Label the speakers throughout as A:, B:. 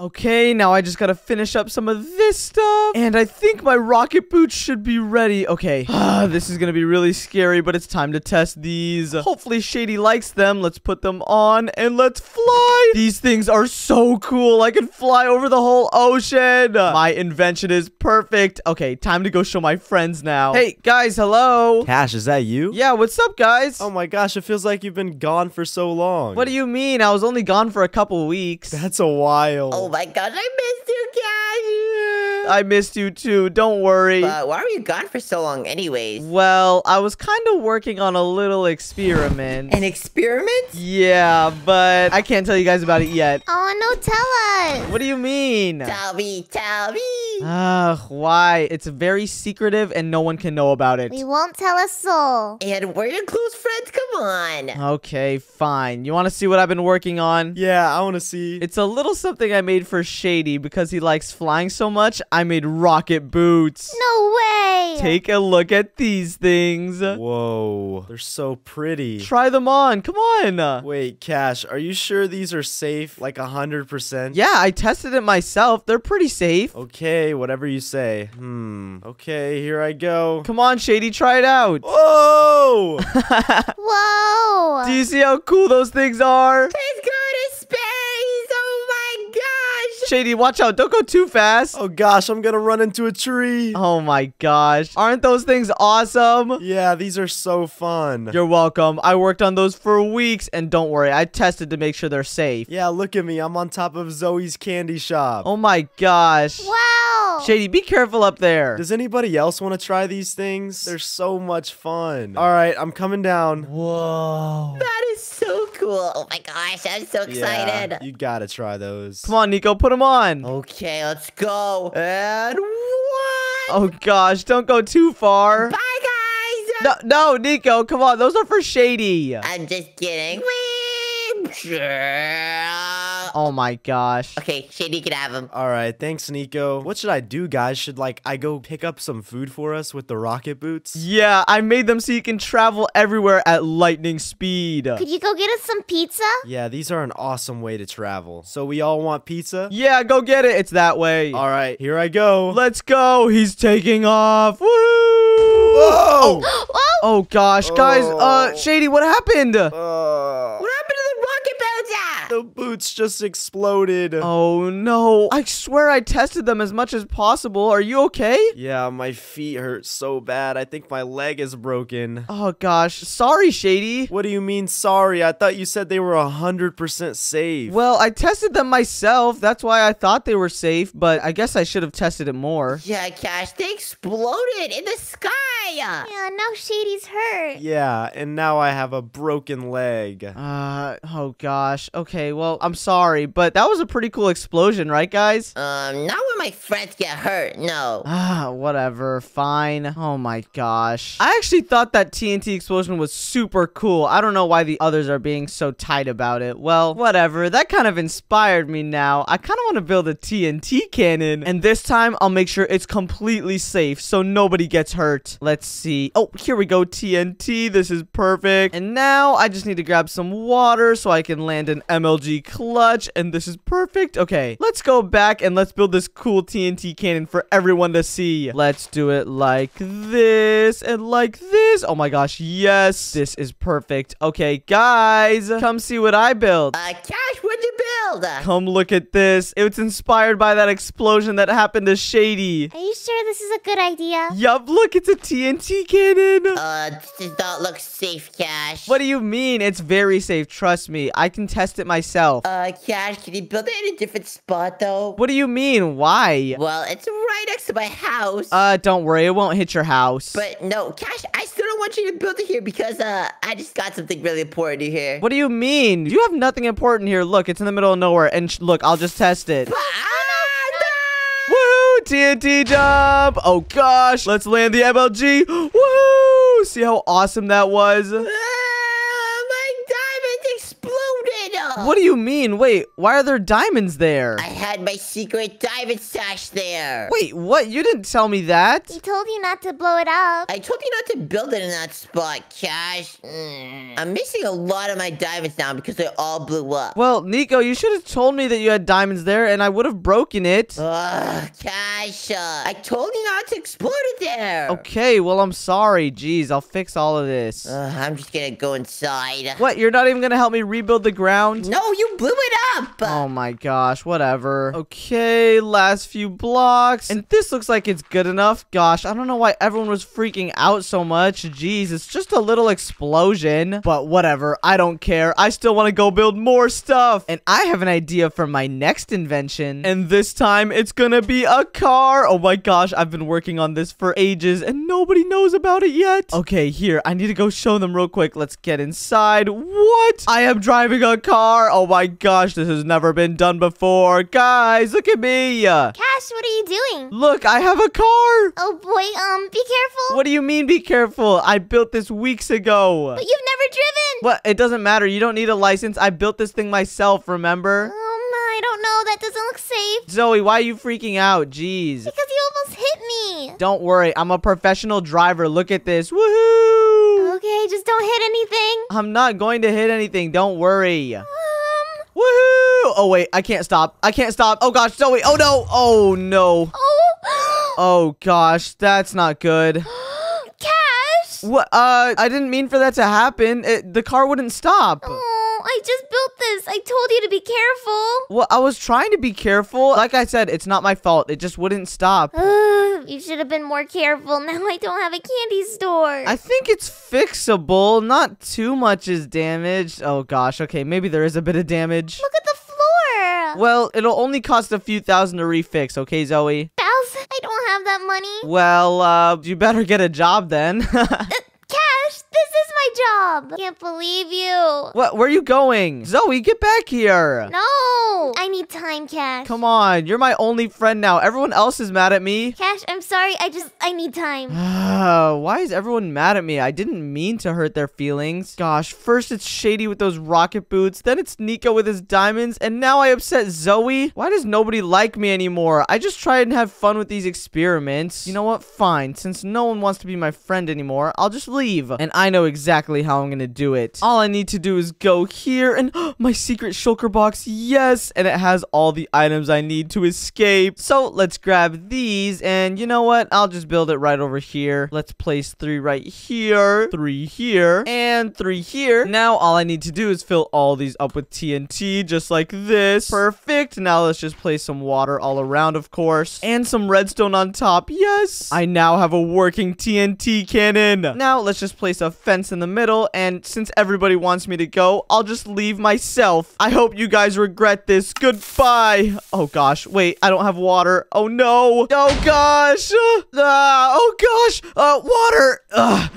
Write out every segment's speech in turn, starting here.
A: Okay, now I just gotta finish up some of this stuff. And I think my rocket boots should be ready. Okay, this is gonna be really scary, but it's time to test these. Hopefully Shady likes them. Let's put them on and let's fly. These things are so cool. I can fly over the whole ocean. My invention is perfect. Okay, time to go show my friends now. Hey, guys, hello.
B: Cash, is that you?
A: Yeah, what's up, guys?
B: Oh my gosh, it feels like you've been gone for so long.
A: What do you mean? I was only gone for a couple weeks.
B: That's a while.
C: Oh Oh my gosh, I Cash.
A: I missed you too. Don't worry.
C: But why were you gone for so long, anyways?
A: Well, I was kind of working on a little experiment.
C: An experiment?
A: yeah, but I can't tell you guys about it yet.
D: Oh, no, tell us.
A: What do you mean?
C: Tell me, tell me.
A: Ugh, why? It's very secretive and no one can know about it.
D: We won't tell a soul.
C: And we're your close friends. Come on.
A: Okay, fine. You want to see what I've been working on?
B: Yeah, I want to see.
A: It's a little something I made for Shady because he likes flying so much. I made rocket boots.
D: No way.
A: Take a look at these things.
B: Whoa, they're so pretty.
A: Try them on. Come on.
B: Wait, Cash, are you sure these are safe? Like a hundred percent?
A: Yeah, I tested it myself. They're pretty safe.
B: Okay, whatever you say. Hmm. Okay, here I go.
A: Come on, Shady, try it out.
B: Whoa!
D: Whoa.
A: Do you see how cool those things are?
C: Let's go
A: Shady, watch out. Don't go too fast.
B: oh gosh, I'm gonna run into a tree.
A: Oh my gosh. Aren't those things awesome?
B: Yeah, these are so fun.
A: You're welcome. I worked on those for weeks, and don't worry, I tested to make sure they're safe.
B: Yeah, look at me. I'm on top of Zoe's candy shop.
A: Oh my gosh.
D: Wow.
A: Shady, be careful up there.
B: Does anybody else want to try these things? They're so much fun. All right, I'm coming down.
A: Whoa.
C: That is so cool. Oh my gosh, I'm so excited.
B: Yeah, you gotta try those.
A: Come on, Nico, put them on.
C: Okay, let's go. And what?
A: Oh gosh, don't go too far.
C: Bye, guys.
A: No, no, Nico, come on. Those are for Shady.
C: I'm just kidding. Whee!
A: Oh my gosh.
C: Okay, Shady can have him.
B: All right, thanks, Nico. What should I do, guys? Should like I go pick up some food for us with the rocket boots?
A: Yeah, I made them so you can travel everywhere at lightning speed.
D: Could you go get us some pizza?
B: Yeah, these are an awesome way to travel. So we all want pizza?
A: Yeah, go get it. It's that way.
B: All right, here I go.
A: Let's go. He's taking off. Woo!
B: Whoa!
D: Whoa.
A: Oh gosh, guys. Uh,
B: Oh.
A: Shady, what happened?
B: Uh,
C: What happened to the rocket boots? Ah!
B: The boots just exploded.
A: Oh no. I swear I tested them as much as possible. Are you okay?
B: Yeah, my feet hurt so bad. I think my leg is broken.
A: Oh gosh. Sorry, Shady.
B: What do you mean sorry? I thought you said they were 100% safe.
A: Well, I tested them myself. That's why I thought they were safe, but I guess I should have tested it more.
C: Yeah, Cash, they exploded in the sky.
D: Yeah, now Shady's hurt.
B: Yeah, and now I have a broken leg.
A: Uh, oh gosh. Okay, well, I'm sorry, but that was a pretty cool explosion, right, guys?
C: Um, not when my friends get hurt. No.
A: Ah, whatever. Fine. Oh my gosh. I actually thought that TNT explosion was super cool. I don't know why the others are being so tight about it. Well, whatever. That kind of inspired me now. I kind of want to build a TNT cannon. And this time, I'll make sure it's completely safe so nobody gets hurt. Let's see. Oh, here we go. TNT. This is perfect. And now I just need to grab some water so I can land an MLG clutch. And this is perfect. Okay, let's go back and let's build this cool TNT cannon for everyone to see. Let's do it like this and like this. Oh my gosh, yes. This is perfect. Okay, guys, come see what I built.
C: What'd you build? Uh,
A: Come look at this. It's inspired by that explosion that happened to Shady.
D: Are you sure this is a good idea?
A: Yup, look, it's a TNT cannon.
C: uh, this does not look safe, Cash.
A: What do you mean? It's very safe. Trust me. I can test it myself.
C: Uh, Cash, can you build it in a different spot, though?
A: What do you mean? Why?
C: Well, it's right next to my house.
A: Uh, don't worry. It won't hit your house.
C: but no, Cash, I still want you to build it here because, uh, I just got something really important here.
A: What do you mean? You have nothing important here. Look, it's in the middle of nowhere. And sh- look, I'll just test it.
C: Ah,
A: Woo! TNT jump! Oh gosh, let's land the MLG. Woo! See how awesome that was?
C: Ah, my diamond exploded.
A: What do you mean? Wait, why are there diamonds there?
C: I had my secret diamond stash there.
A: Wait, what? You didn't tell me that.
D: He told you not to blow it up.
C: I told you not to build it in that spot, Cash. Mm. I'm missing a lot of my diamonds now because they all blew up.
A: Well, Nico, you should have told me that you had diamonds there and I would have broken it.
C: Ugh, Cash, uh, I told you not to explode it there.
A: Okay, well, I'm sorry. Jeez, I'll fix all of this.
C: Ugh, I'm just gonna go inside.
A: What, you're not even gonna help me rebuild the ground?
C: No, you blew it up.
A: Oh my gosh, whatever. Okay, last few blocks. And this looks like it's good enough. Gosh, I don't know why everyone was freaking out so much. Jeez, it's just a little explosion. But whatever, I don't care. I still want to go build more stuff. And I have an idea for my next invention. And this time, it's gonna be a car. Oh my gosh, I've been working on this for ages and nobody knows about it yet. Okay, here, I need to go show them real quick. Let's get inside. What? I am driving a car. Oh my gosh, this has never been done before. Guys, look at me.
D: Cash, what are you doing?
A: Look, I have a car.
D: Oh boy, um, be careful.
A: What do you mean be careful? I built this weeks ago.
D: But you've never driven.
A: What? It doesn't matter. You don't need a license. I built this thing myself, remember?
D: Um, I don't know. That doesn't look safe.
A: Zoe, why are you freaking out? Jeez.
D: Because you almost hit me.
A: Don't worry. I'm a professional driver. Look at this. Woohoo!
D: Okay, just don't hit anything.
A: I'm not going to hit anything. Don't worry. Woohoo! Oh, wait. I can't stop. I can't stop. Oh, gosh. Zoe. Oh, no. Oh, no.
D: oh,
A: Oh, gosh. That's not good.
D: Cash.
A: What? Uh, I didn't mean for that to happen. It, the car wouldn't stop.
D: Oh, I just built this. I told you to be careful.
A: Well, I was trying to be careful. Like I said, it's not my fault. It just wouldn't stop.
D: Ugh, you should have been more careful. Now I don't have a candy store.
A: I think it's fixable. Not too much is damaged. Oh gosh, okay, maybe there is a bit of damage.
D: Look at the floor.
A: Well, it'll only cost a few thousand to refix, okay, Zoe?
D: Thousand? I don't have that money.
A: Well, uh, you better get a job then.
D: Cash, this is my job. Can't believe you.
A: what? Where are you going? Zoe, get back here.
D: No. I need time, Cash.
A: Come on, you're my only friend now. Everyone else is mad at me.
D: Cash, I'm sorry. I just, I need time.
A: Ah, why is everyone mad at me? I didn't mean to hurt their feelings. Gosh, first it's Shady with those rocket boots, then it's Nico with his diamonds, and now I upset Zoe? Why does nobody like me anymore? I just try and have fun with these experiments. You know what? Fine. Since no one wants to be my friend anymore, I'll just leave. And I know exactly how I'm gonna do it. All I need to do is go here and my secret shulker box, yes! And it has all the items I need to escape. So let's grab these, and you know what? I'll just build it right over here. Let's place three right here, three here, and three here. Now all I need to do is fill all these up with TNT, just like this. Perfect. Now let's just place some water all around, of course, and some redstone on top. Yes! I now have a working TNT cannon. Now let's just place a fence in the middle, and since everybody wants me to go, I'll just leave myself. I hope you guys regret this. Goodbye. Oh gosh, wait, I don't have water. Oh no. Oh gosh. Ah, oh gosh. Uh, water. Ugh.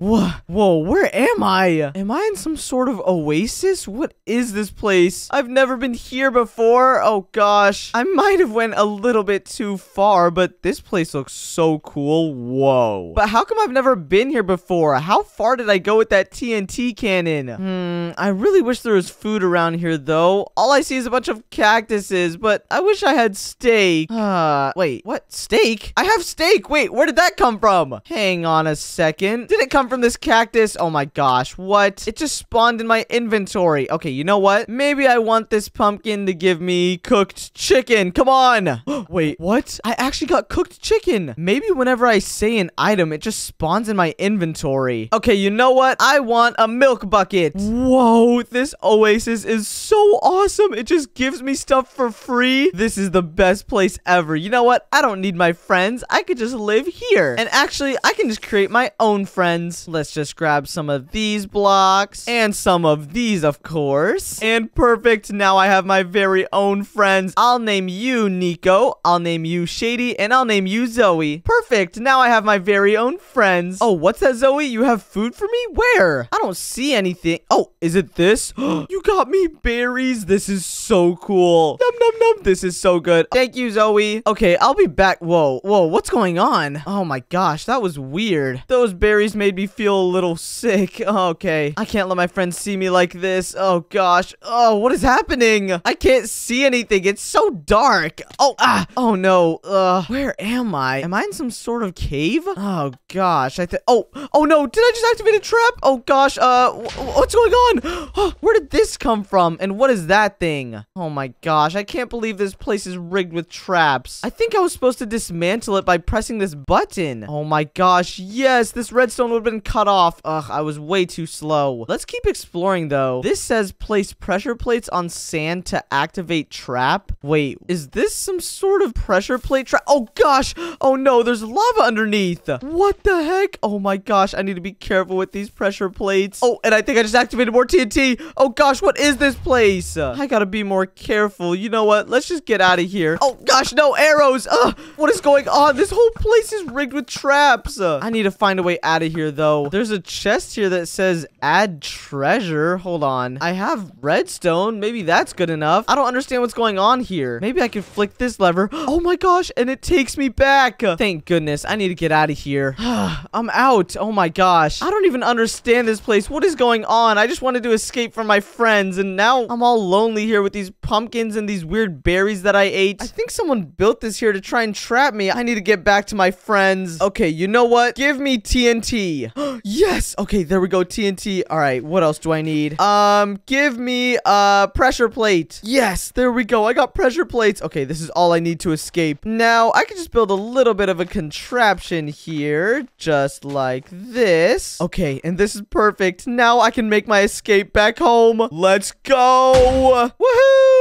A: Whoa, whoa, where am I? Am I in some sort of oasis? What is this place? I've never been here before. Oh gosh. I might have went a little bit too far, but this place looks so cool. Whoa. But how come I've never been here before? How far did I go with that TNT cannon? Hmm, I really wish there was food around here though. All I see is a bunch of cactuses, but I wish I had steak. Uh, wait, what? Steak? I have steak. Wait, where did that come from? Hang on a second. Did it come from this cactus? Oh my gosh, what? It just spawned in my inventory. Okay, you know what? Maybe I want this pumpkin to give me cooked chicken. Come on. Wait, what? I actually got cooked chicken. Maybe whenever I say an item, it just spawns in my inventory. Okay, you know what? I want a milk bucket. Whoa, this oasis is so awesome. It just gives me stuff for free. This is the best place ever. You know what? I don't need my friends. I could just live here. And actually, I can just create my own friends. Let's just grab some of these blocks and some of these, of course. And perfect. Now I have my very own friends. I'll name you Nico. I'll name you Shady. And I'll name you Zoe. Perfect. Now I have my very own friends. Oh, what's that, Zoe? You have food for me? Where? I don't see anything. Oh, is it this? you got me berries. This is so cool. Num num num. This is so good. Thank you, Zoe. Okay, I'll be back. Whoa, whoa, what's going on? Oh my gosh, that was weird. Those berries made me feel a little sick. Okay. I can't let my friends see me like this. Oh, gosh. Oh, what is happening? I can't see anything. It's so dark. Oh, ah. Oh, no. Uh, where am I? Am I in some sort of cave? Oh, gosh. I think. Oh, oh, no. Did I just activate a trap? Oh, gosh. Uh, wh- what's going on? Where did this come from? And what is that thing? Oh, my gosh. I can't believe this place is rigged with traps. I think I was supposed to dismantle it by pressing this button. Oh, my gosh. Yes, this redstone would have been cut off. Ugh, I was way too slow. Let's keep exploring, though. This says place pressure plates on sand to activate trap. Wait, is this some sort of pressure plate trap? Oh, gosh. Oh, no, there's lava underneath. What the heck? Oh, my gosh. I need to be careful with these pressure plates. Oh, and I think I just activated more TNT. Oh, gosh, what is this place? I gotta be more careful. You know what? Let's just get out of here. Oh, gosh, no arrows. Ugh, what is going on? This whole place is rigged with traps. I need to find a way out of here, though. There's a chest here that says add treasure. Hold on. I have redstone. Maybe that's good enough. I don't understand what's going on here. Maybe I can flick this lever. Oh my gosh, and it takes me back. Thank goodness. I need to get out of here. I'm out. Oh my gosh. I don't even understand this place. What is going on? I just wanted to escape from my friends, and now I'm all lonely here with these pumpkins and these weird berries that I ate. I think someone built this here to try and trap me. I need to get back to my friends. Okay, you know what? Give me TNT. yes. Okay, there we go. TNT. All right, what else do I need? Um, give me a pressure plate. Yes, there we go. I got pressure plates. Okay, this is all I need to escape. Now, I can just build a little bit of a contraption here, just like this. Okay, and this is perfect. Now I can make my escape back home. Let's go. Woohoo!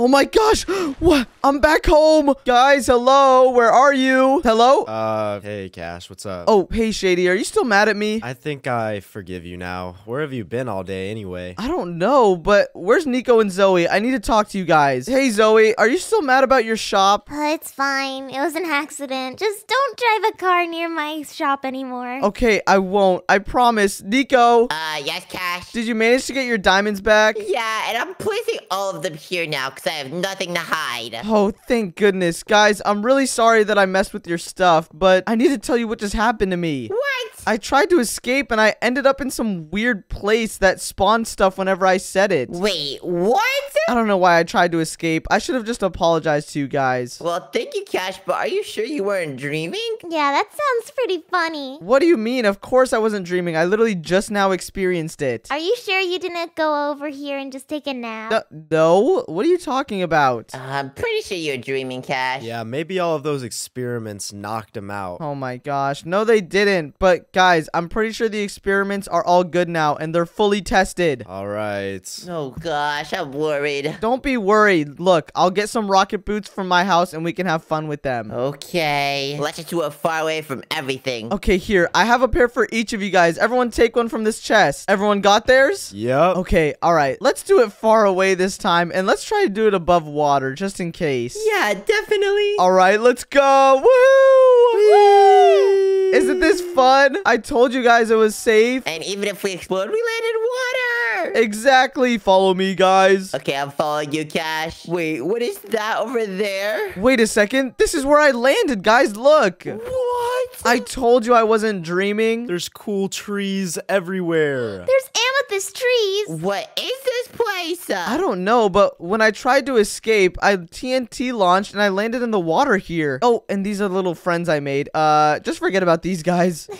A: Oh my gosh. What? I'm back home. Guys, hello. Where are you? Hello?
B: Uh, hey, Cash, what's up?
A: Oh, hey, Shady. Are you still mad at me?
B: I think I forgive you now. Where have you been all day anyway?
A: I don't know, but where's Nico and Zoe? I need to talk to you guys. Hey, Zoe, are you still mad about your shop?
D: Uh, it's fine. It was an accident. Just don't drive a car near my shop anymore.
A: Okay, I won't. I promise. Nico,
C: Uh, yes, Cash?
A: did you manage to get your diamonds back?
C: Yeah, and I'm placing all of them here now because I have nothing to hide.
A: Oh, thank goodness. Guys, I'm really sorry that I messed with your stuff, but I need to tell you what just happened to me.
C: What?
A: I tried to escape and I ended up in some weird place that spawned stuff whenever I said it.
C: Wait, what?
A: I don't know why I tried to escape. I should have just apologized to you guys.
C: Well, thank you, Cash, but are you sure you weren't dreaming?
D: Yeah, that sounds pretty funny.
A: What do you mean? Of course I wasn't dreaming. I literally just now experienced it.
D: Are you sure you didn't go over here and just take a nap?
A: No, no? What are you talking about?
C: Uh, I'm pretty sure you're dreaming, Cash.
B: Yeah, maybe all of those experiments knocked him out.
A: Oh my gosh. No, they didn't. But guys, I'm pretty sure the experiments are all good now and they're fully tested.
B: All right.
C: Oh gosh, I'm worried.
A: Don't be worried. Look, I'll get some rocket boots from my house and we can have fun with them.
C: Okay. Let's just do it far away from everything.
A: Okay, here. I have a pair for each of you guys. Everyone take one from this chest. Everyone got theirs?
B: Yep.
A: Okay, all right. Let's do it far away this time and let's try to do it above water just in case.
C: Yeah, definitely.
A: All right, let's go. Woo! Isn't this fun? I told you guys it was safe.
C: And even if we explode, we land in water.
A: Exactly. Follow me, guys.
C: Okay, I'm following you, Cash. Wait, what is that over there?
A: Wait a second. This is where I landed, guys. Look.
C: What?
A: I told you I wasn't dreaming.
B: There's cool trees everywhere.
D: There's amethyst trees.
C: What is this place?
A: I don't know, but when I tried to escape, I TNT launched and I landed in the water here. Oh, and these are little friends I made. Uh, just forget about these guys.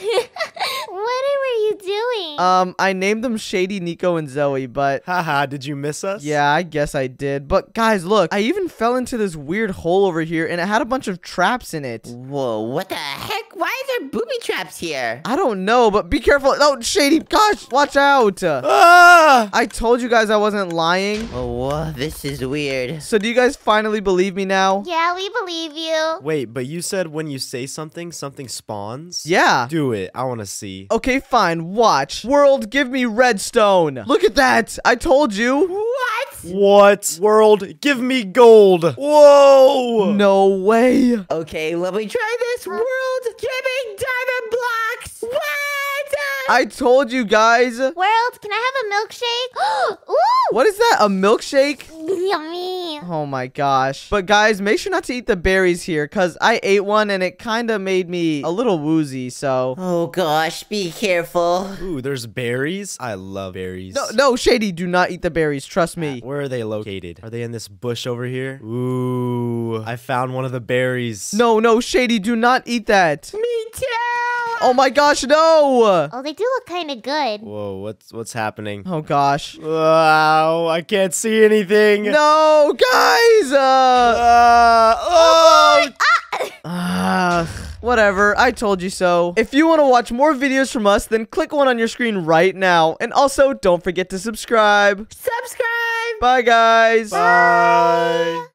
D: what were you doing?
A: Um, I named them Shady, Nico, and Zoe, but
B: Haha, did you miss us?
A: yeah, I guess I did. But guys, look, I even fell into this weird hole over here and it had a bunch of traps in it.
C: Whoa, what the heck? Why is there booby traps here?
A: I don't know, but be careful. Oh, Shady, gosh, watch out.
B: Ah!
A: I told you guys I wasn't lying.
C: Oh, whoa, this is weird.
A: So do you guys finally believe me now?
D: yeah, we believe you.
B: Wait, but you said when you say something, something spawns?
A: Yeah.
B: Do it. I want to see.
A: Okay, fine. Watch. World, give me redstone. Look at that. I told you.
C: What?
B: What? World, give me gold. Whoa!
A: No way.
C: Okay, let me try this. World, give me diamond blocks. What?
A: I told you guys.
D: World, can I have a milkshake? Ooh,
A: What is that? A milkshake?
D: yummy.
A: Oh my gosh. But guys, make sure not to eat the berries here because I ate one and it kind of made me a little woozy. So.
C: Oh gosh, be careful.
B: Ooh, there's berries. I love berries.
A: No, no, Shady, do not eat the berries. Trust me.
B: Where are they located? Are they in this bush over here? Ooh, I found one of the berries.
A: No, no, Shady, do not eat that.
C: Me too.
A: Oh my gosh, no.
D: Oh, they do look kind of good.
B: Whoa, what's what's happening?
A: Oh gosh.
B: Wow, I can't see anything.
A: No, guys. Uh.
B: Uh, oh,
A: Ah, whatever, I told you so. If you want to watch more videos from us, then click one on your screen right now. And also, don't forget to subscribe.
C: Subscribe.
A: Bye, guys.
B: bye.